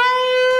Bye!